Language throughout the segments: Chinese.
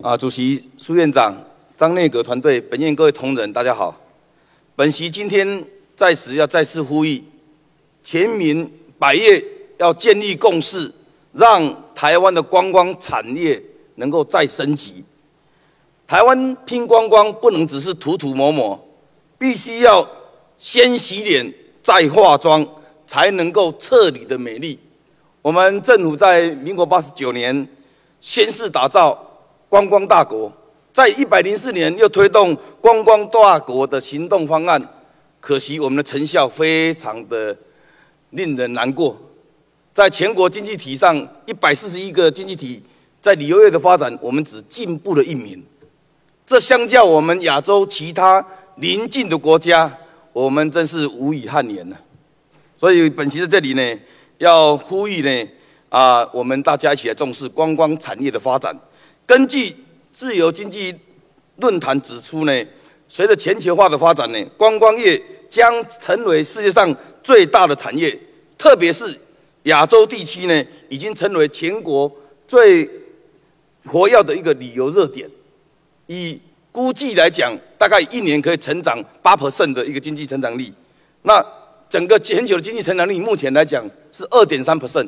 啊，主席、苏院长、张内阁团队、本院各位同仁，大家好。本席今天在此要再次呼吁，全民百业要建立共识，让台湾的观光产业能够再升级。台湾拼观光不能只是涂涂抹抹，必须要先洗脸再化妆，才能够彻底的美丽。我们政府在民国八十九年宣誓打造观光大国，在一百零四年又推动观光大国的行动方案，可惜我们的成效非常的令人难过。在全国经济体上，一百四十一个经济体在旅游业的发展，我们只进步了一名。这相较我们亚洲其他邻近的国家，我们真是无以汗颜了。所以本席在这里呢，要呼吁呢，啊，我们大家一起来重视观光产业的发展。根据自由经济论坛指出呢，随着全球化的发展呢，观光业将成为世界上最大的产业，特别是亚洲地区呢，已经成为全国最活跃的一个旅游热点。以估计来讲，大概一年可以成长八 percent 的一个经济成长力。那整个全球的经济成长力目前来讲是二点三 percent。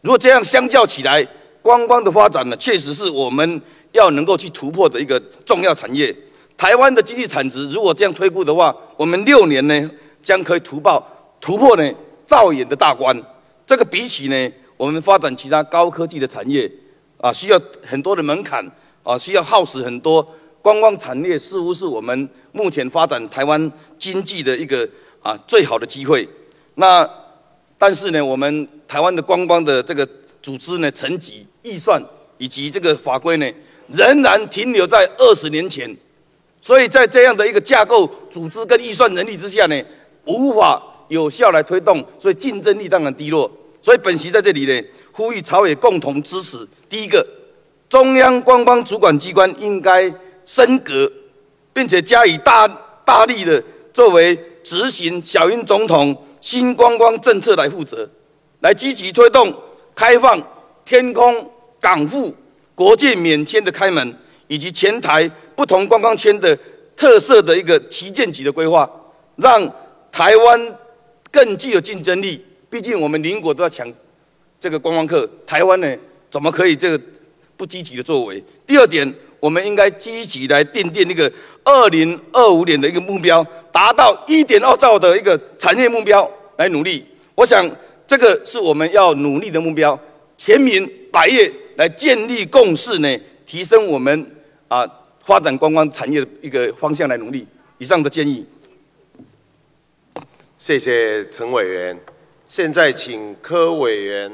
如果这样相较起来，观光的发展呢，确实是我们要能够去突破的一个重要产业。台湾的经济产值如果这样推估的话，我们六年呢将可以突破突破呢造眼的大关。这个比起呢我们发展其他高科技的产业啊，需要很多的门槛啊，需要耗时很多。观光产业似乎是我们目前发展台湾经济的一个啊最好的机会。那但是呢，我们台湾的观光的这个组织呢，层级、预算以及这个法规呢，仍然停留在二十年前。所以在这样的一个架构、组织跟预算能力之下呢，无法有效来推动，所以竞争力当然低落。所以本席在这里呢，呼吁朝野共同支持。第一个，中央观光主管机关应该。升格，并且加以大大力的作为执行小英总统新观光政策来负责，来积极推动开放天空港埠国际免签的开门，以及前台不同观光圈的特色的一个旗舰级的规划，让台湾更具有竞争力。毕竟我们邻国都要抢这个观光客，台湾呢怎么可以这个不积极的作为？第二点。我们应该积极来奠定那个二零二五年的一个目标，达到一点二兆的一个产业目标来努力。我想这个是我们要努力的目标，全民百业来建立共识呢，提升我们啊发展观光产业的一个方向来努力。以上的建议，谢谢陈委员。现在请柯委员。